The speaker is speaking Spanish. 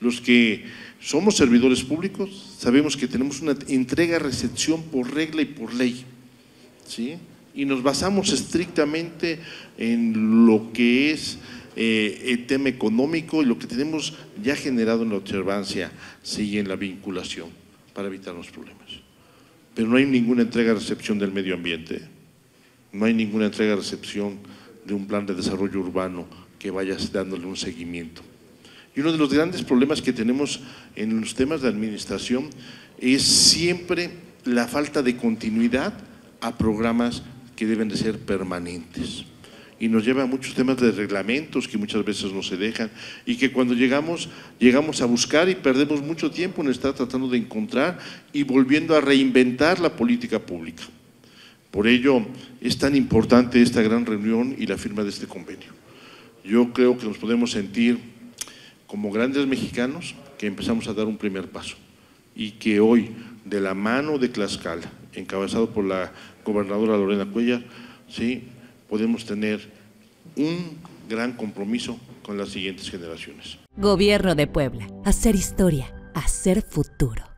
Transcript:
Los que somos servidores públicos sabemos que tenemos una entrega-recepción por regla y por ley, ¿sí? Y nos basamos estrictamente en lo que es eh, el tema económico y lo que tenemos ya generado en la observancia, sigue en la vinculación para evitar los problemas. Pero no hay ninguna entrega-recepción del medio ambiente, no hay ninguna entrega-recepción de un plan de desarrollo urbano que vaya dándole un seguimiento. Y uno de los grandes problemas que tenemos en los temas de administración es siempre la falta de continuidad a programas que deben de ser permanentes. Y nos lleva a muchos temas de reglamentos que muchas veces no se dejan y que cuando llegamos, llegamos a buscar y perdemos mucho tiempo en estar tratando de encontrar y volviendo a reinventar la política pública. Por ello es tan importante esta gran reunión y la firma de este convenio. Yo creo que nos podemos sentir como grandes mexicanos que empezamos a dar un primer paso y que hoy, de la mano de Tlaxcala, encabezado por la gobernadora Lorena Cuellar, ¿sí? podemos tener un gran compromiso con las siguientes generaciones. Gobierno de Puebla. Hacer historia. Hacer futuro.